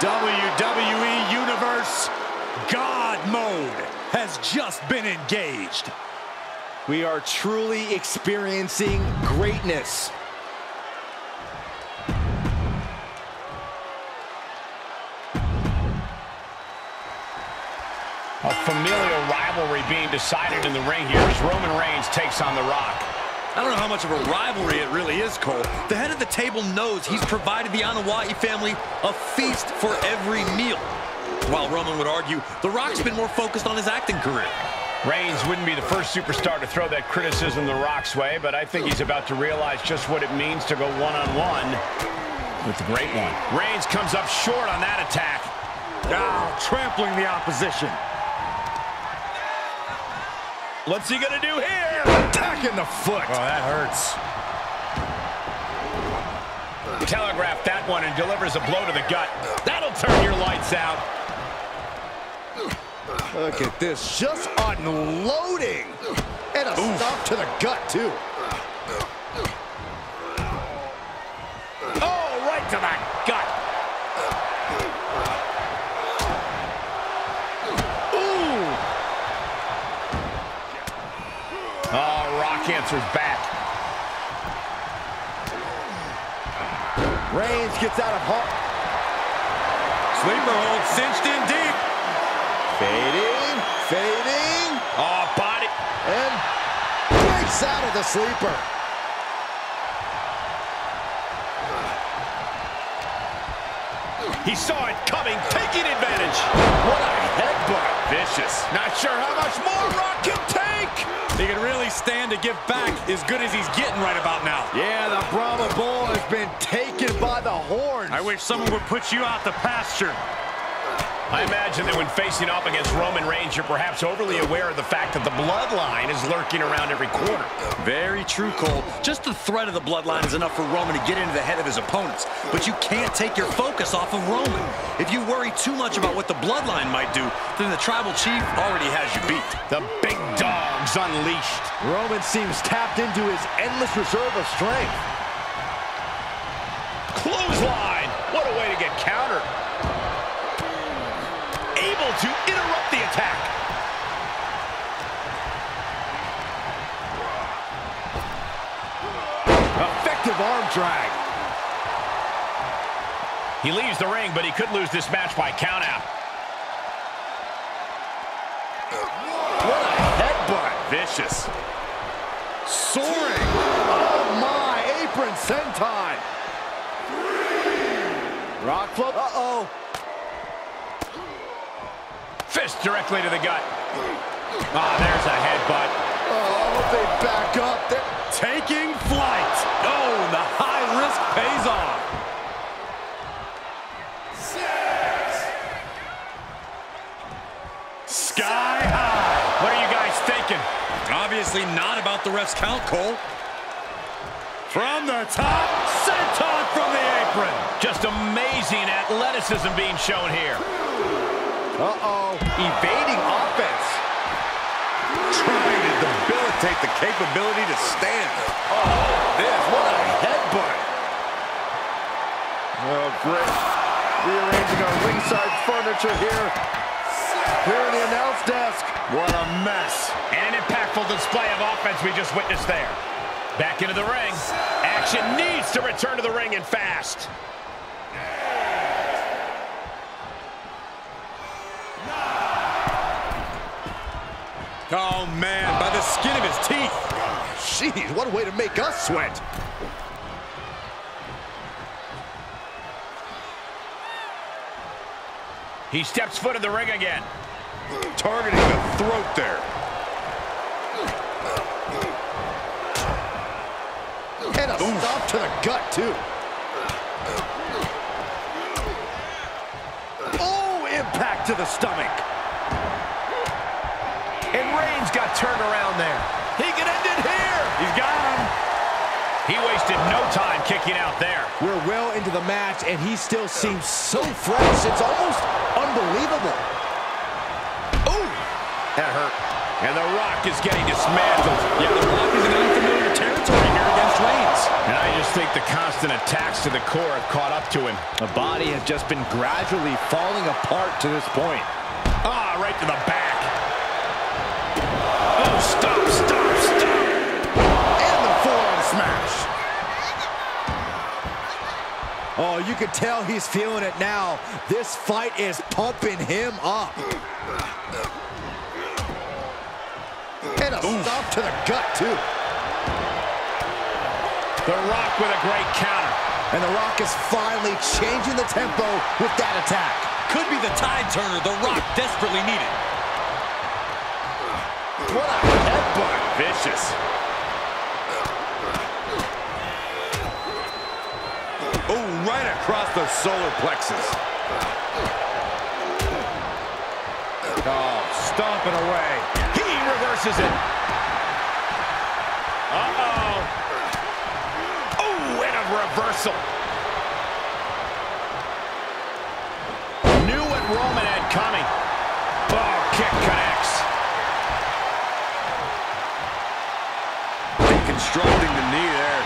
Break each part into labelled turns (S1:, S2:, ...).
S1: WWE Universe, God mode has just been engaged.
S2: We are truly experiencing greatness.
S3: A familial rivalry being decided in the ring here as Roman Reigns takes on The Rock.
S1: I don't know how much of a rivalry it really is, Cole. The head of the table knows he's provided the Anoa'i family a feast for every meal. While Roman would argue, The Rock's been more focused on his acting career.
S3: Reigns wouldn't be the first superstar to throw that criticism The Rock's way, but I think he's about to realize just what it means to go one-on-one -on -one with the Great One. Reigns comes up short on that attack.
S1: Now, trampling the opposition.
S3: What's he gonna do here?
S1: Attack in the foot.
S3: Oh, that hurts. Telegraphed that one and delivers a blow to the gut. That'll turn your lights out.
S2: Look at this, just unloading. And a Oof. stop to the gut, too.
S3: Oh, right to the gut. Answers back.
S2: Reigns gets out of heart.
S1: Sleeper hold cinched in deep.
S2: Fading, fading.
S3: Oh, body.
S2: And breaks out of the sleeper.
S3: He saw it coming, taking advantage.
S1: What a headbutt.
S3: Vicious. Not sure how much more Rock can take.
S1: He can really stand to give back as good as he's getting right about now.
S2: Yeah, the Brahma Bull has been taken by the horns.
S1: I wish someone would put you out the pasture.
S3: I imagine that when facing off against Roman Reigns, you're perhaps overly aware of the fact that the bloodline is lurking around every corner.
S1: Very true, Cole. Just the threat of the bloodline is enough for Roman to get into the head of his opponents. But you can't take your focus off of Roman. If you worry too much about what the bloodline might do, then the tribal chief already has you beat.
S3: The big dog's unleashed.
S2: Roman seems tapped into his endless reserve of strength.
S3: Clothesline. What a way to get countered able to interrupt the attack.
S2: Effective arm drag.
S3: He leaves the ring, but he could lose this match by countout.
S2: What a headbutt.
S3: Vicious.
S2: Soaring. Oh, my. Apron senton. Rock flip. Uh-oh.
S3: Fist directly to the gut. Ah, oh, there's a headbutt.
S2: Oh, they back up. They're
S1: taking flight. Oh, the high risk pays off.
S2: Six.
S1: Sky high.
S3: What are you guys thinking?
S1: Obviously not about the ref's count, Cole. From the top, senton from the apron.
S3: Just amazing athleticism being shown here.
S2: Uh-oh. Evading offense.
S1: Trying to debilitate the capability to stand.
S2: Oh, this, what a headbutt. Oh, great. Rearranging our ringside furniture here. Here in the announce desk.
S1: What a mess.
S3: And an impactful display of offense we just witnessed there. Back into the ring. Action needs to return to the ring and fast.
S1: Skin of his teeth.
S2: Jeez, what a way to make us sweat.
S3: He steps foot in the ring again.
S1: Targeting the throat there.
S2: And a Oof. stop to the gut, too. Oh, impact to the stomach.
S3: And Reigns got turned around there. He can end it here.
S1: He's got him.
S3: He wasted no time kicking out there.
S2: We're well into the match, and he still seems so fresh. It's almost unbelievable.
S3: Ooh, that hurt. And The Rock is getting dismantled.
S1: Yeah, The Rock is in unfamiliar territory here against Reigns.
S3: And I just think the constant attacks to the core have caught up to him.
S2: The body has just been gradually falling apart to this point.
S3: Ah, right to the back. Oh, stop, stop, stop.
S2: And the forearm smash. Oh, you can tell he's feeling it now. This fight is pumping him up. And a
S3: Oof.
S2: stop to the gut, too.
S3: The Rock with a great counter.
S2: And The Rock is finally changing the tempo with that attack.
S1: Could be the tide turner The Rock desperately needed.
S2: What a headbutt.
S3: Vicious.
S2: Oh, right across the solar plexus. Oh, stomping away.
S3: He reverses it. Uh-oh. Oh, and a reversal. Roman had coming. Oh, kick connects.
S2: Deconstructing the knee there.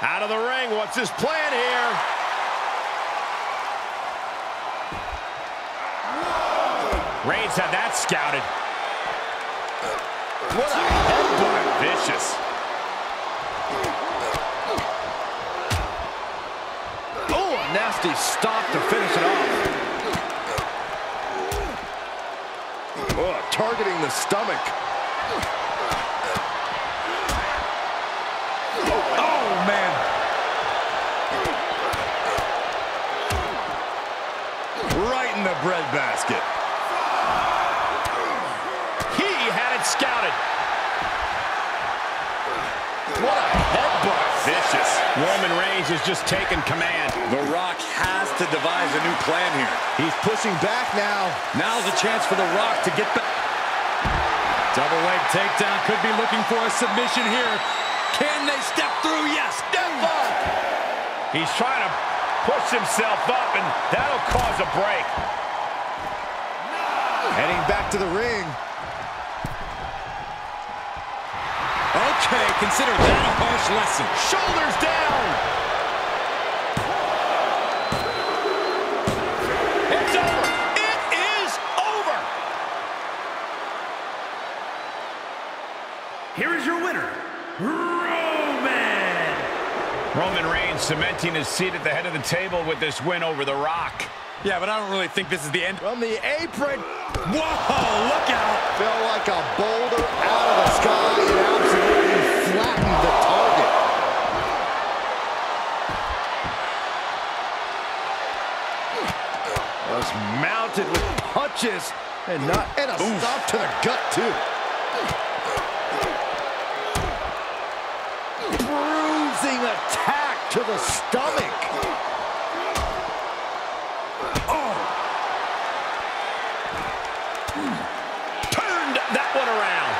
S3: Out of the ring. What's his plan here? Reigns had that scouted.
S2: What a headbutt.
S3: Vicious.
S2: Oh, a nasty stop targeting the stomach. Oh, man. Right in the breadbasket.
S3: He had it scouted.
S2: What a headbutt.
S3: Vicious. Roman Reigns is just taking command.
S1: The Rock has to devise a new plan here.
S2: He's pushing back now.
S1: Now's a chance for The Rock to get back. Double leg takedown. Could be looking for a submission here. Can they step through? Yes. Step up.
S3: He's trying to push himself up, and that'll cause a break.
S2: Heading back to the ring.
S1: Okay, consider that a harsh lesson.
S3: Shoulders down.
S4: Here is your winner, Roman.
S3: Roman Reigns cementing his seat at the head of the table with this win over The Rock.
S1: Yeah, but I don't really think this is the end.
S2: From the apron.
S1: Whoa, look out.
S2: Fell like a boulder out of the sky and absolutely flattened the target. Was mounted with punches and not and a stop to the gut too. Bruising attack to the stomach. Oh.
S3: Turned that one around.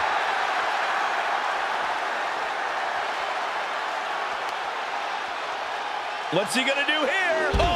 S3: What's he gonna do here? Oh!